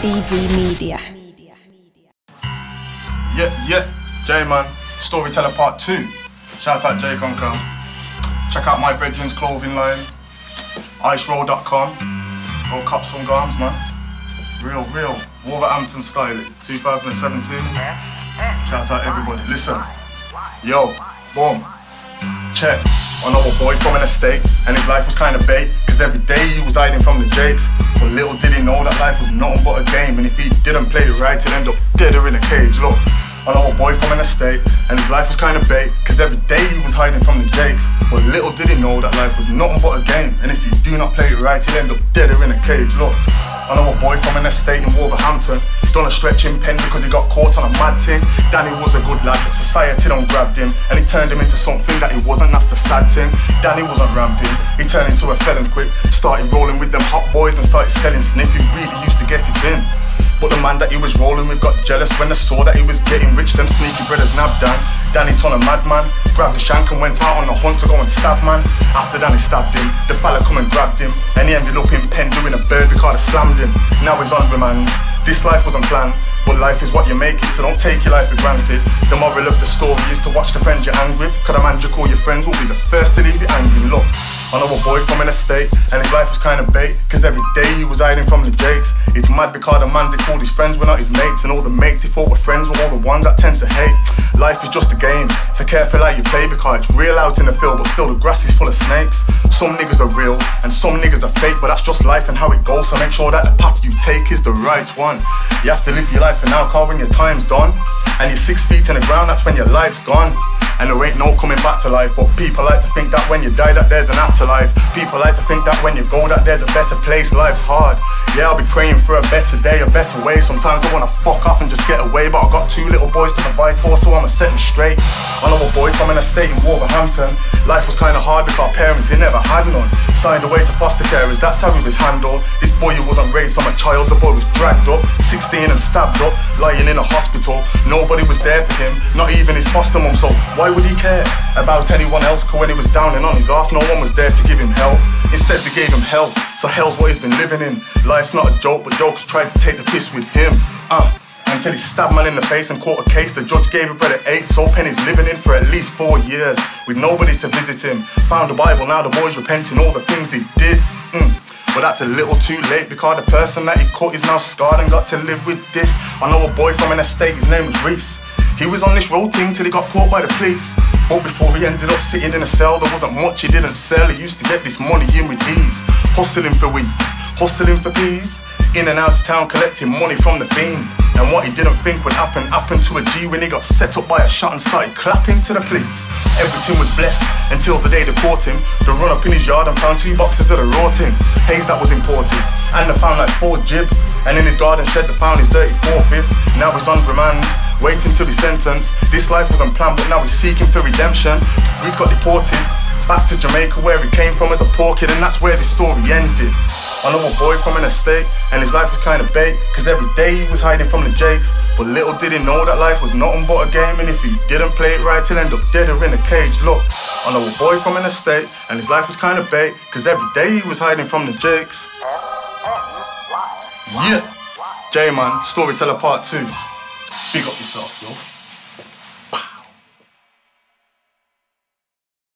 DV Media. Yeah, yeah, J Man, Storyteller Part 2. Shout out J Conker. Check out my brethren's clothing line, iceroll.com. Go cop some garms, man. Real, real. Wolverhampton style, 2017. Shout out everybody. Listen, yo, boom, check. I know a boy from an estate, and his life was kind of bait, cause every day he was hiding from the jakes. But little did he know that life was nothing but a game, and if he didn't play it right, he'd end up dead or in a cage. Look, I know a boy from an estate, and his life was kind of bait, cause every day he was hiding from the jakes. But little did he know that life was nothing but a game, and if you do not play it right, he'll end up dead or in a cage. Look, I know a boy from an estate in Wolverhampton. Done a stretching pen because he got caught on a mad thing. Danny was a good lad, but society don't grabbed him. And he turned him into something that he wasn't, that's the sad thing. Danny wasn't ramping, he turned into a felon quick. Started rolling with them hot boys and started selling sniff. He really used to get it in. But the man that he was rolling with got jealous when they saw that he was getting rich. Them sneaky brothers nabbed Dan. Danny turned a madman, grabbed a shank and went out on a hunt to go and stab man. After Danny stabbed him, fella come and grabbed him, and he ended up in pen doing a bird because I slammed him. Now he's on remand. This life wasn't planned, but life is what you make it, so don't take your life for granted. The moral of the story is to watch the friends you're angry with, cause the man you call your friends will be the first to leave you angry. Look, I know a boy from an estate, and his life was kinda bait, cause every day he was hiding from the jakes. It's mad because the man he called his friends were not his mates, and all the mates he thought were friends were all the ones that tend to hate. Life is just a game, so careful how you play because it's real out in the field, but still the grass is full of snakes. Some niggas are real, and some niggas are fake, but that's just life and how it goes, so make sure that the path you take is the right one. You have to live your life for now, car when your time's done. And you're six feet in the ground, that's when your life's gone. And there ain't no coming back to life, but people like to think that when you die that there's an afterlife. People like to think that when you go that there's a better place, life's hard. Yeah, I'll be praying for a better day, a better way. Sometimes I wanna fuck off and just get away, but I got two little boys to provide for, so I'ma set them straight. I know a boy from an estate in Wolverhampton. Life was kinda hard because our parents, Signed away to foster carers, that's how he was handled. This boy who wasn't raised from a child, the boy was dragged up, 16 and stabbed up, lying in a hospital. Nobody was there for him, not even his foster mum, so why would he care about anyone else? Cause when he was down and on his ass, no one was there to give him help. Instead, they gave him hell, so hell's what he's been living in. Life's not a joke, but jokers tried to take the piss with him. Uh, until he stabbed man in the face and caught a case. The judge gave bread at eight, so Penny's living in for at least four years with nobody to visit him. Found the Bible, now the boy's repenting all the things he did. Mm. But that's a little too late because the person that he caught is now scarred and got to live with this. I know a boy from an estate, his name was Reese. He was on this road team till he got caught by the police. But before he ended up sitting in a cell, there wasn't much he didn't sell. He used to get this money in with ease, hustling for weeks, hustling for peas. In and out of town collecting money from the fiends. And what he didn't think would happen happened to a G when he got set up by a shot and started clapping to the police. Everything was blessed until the day they caught him. They run up in his yard and found two boxes of the raw tin, haze that was imported. And they found like four jib. And in his garden shed they found his dirty four fifth. Now he's on remand, waiting to be sentenced. This life wasn't planned, but now he's seeking for redemption. He's got deported back to Jamaica where he came from as a poor kid, and that's where this story ended. I know a boy from an estate, and his life was kinda bait, cause every day he was hiding from the jakes. But little did he know that life was nothing but a game, and if he didn't play it right, he'll end up dead or in a cage. Look, I know a boy from an estate, and his life was kinda bait, cause every day he was hiding from the jakes. Yeah, J Man, Storyteller Part 2. Big up yourself, yo.